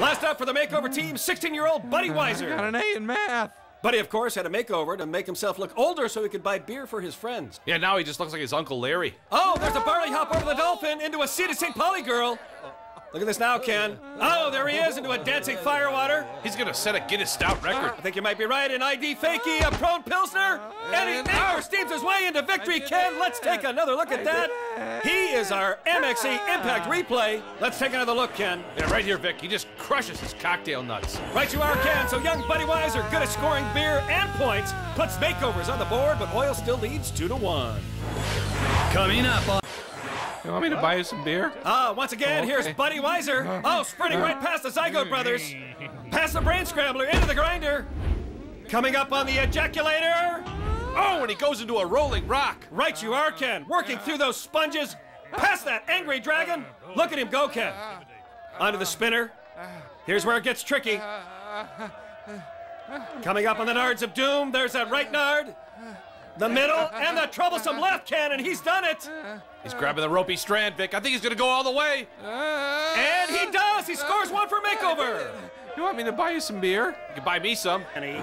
Last up for the makeover team, 16-year-old Buddy Got Weiser. an A in math. Buddy, of course, had a makeover to make himself look older so he could buy beer for his friends. Yeah, now he just looks like his Uncle Larry. Oh, there's a Barley hop over the dolphin into a seat of St. Pauli girl. Uh, Look at this now, Ken. Oh, there he is into a dancing firewater. He's gonna set a Guinness Stout record. I think you might be right. An ID fakie, a prone pilsner, and he never steams his way into victory. Ken, let's take another look at that. He is our MXE Impact replay. Let's take another look, Ken. Yeah, right here, Vic. He just crushes his cocktail nuts. Right you are, Ken. So young Buddy Weiser, good at scoring beer and points, puts makeovers on the board, but oil still leads two to one. Coming up on You want me to buy you some beer? Ah, once again, here's Buddy Weiser. Oh, sprinting right past the Zygote brothers. Past the brain scrambler into the grinder. Coming up on the ejaculator. Oh, and he goes into a rolling rock. Right you are, Ken. Working through those sponges. Past that angry dragon. Look at him go, Ken. Onto the spinner. Here's where it gets tricky. Coming up on the Nards of Doom. There's that right Nard. The middle and the troublesome left, cannon. He's done it. He's grabbing the ropey strand, Vic. I think he's gonna go all the way. And he does. He scores one for makeover. You want me to buy you some beer? You can buy me some. And he